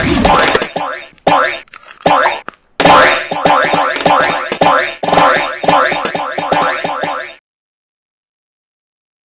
Bye.